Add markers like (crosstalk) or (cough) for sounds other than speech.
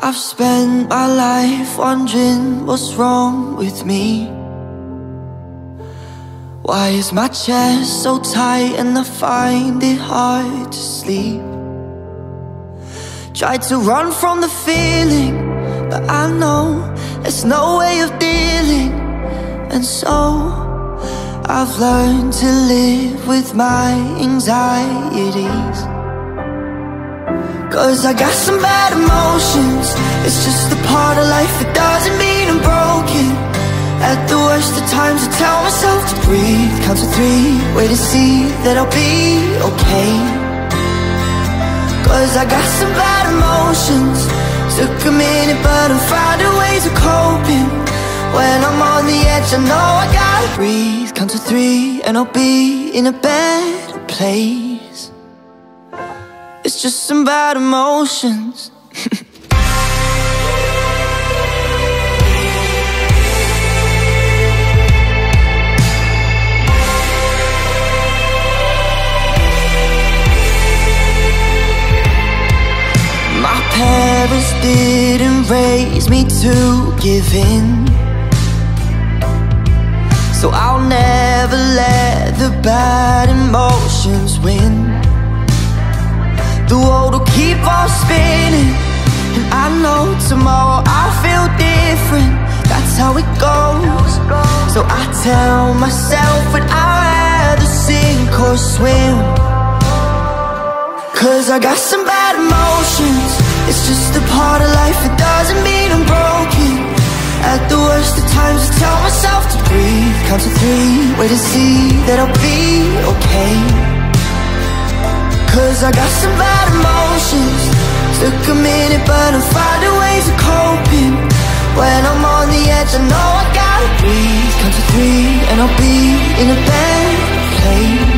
I've spent my life wondering what's wrong with me. Why is my chest so tight and I find it hard to sleep? Tried to run from the feeling But I know there's no way of dealing. And so I've learned to live with my anxieties Cause I got some bad emotions. It's just a part of life, it doesn't mean I'm broken. At the worst of times I tell myself to breathe. Count to three, wait to see that I'll be okay. Cause I got some bad emotions. Took a minute but I'm finding ways of coping. When I'm on the edge, I know I gotta breathe. Count to three and I'll be in a better place It's just some bad emotions. (laughs) My parents didn't raise me to give in. So I'll never let the bad emotions win The world will keep on spinning. And I know tomorrow I'll feel different. That's how it goes. So I tell myself that I'd rather sink or swim. Cause I got some bad emotions. It's just a part of life, it doesn't mean I'm broken. At the worst of times I tell myself to breathe. Count to three, wait to see that I'll be okay Cause I got some bad emotions. Took a minute but I'm finding ways of coping. When I'm on the edge I know I gotta breathe. Count to three and I'll be in a better place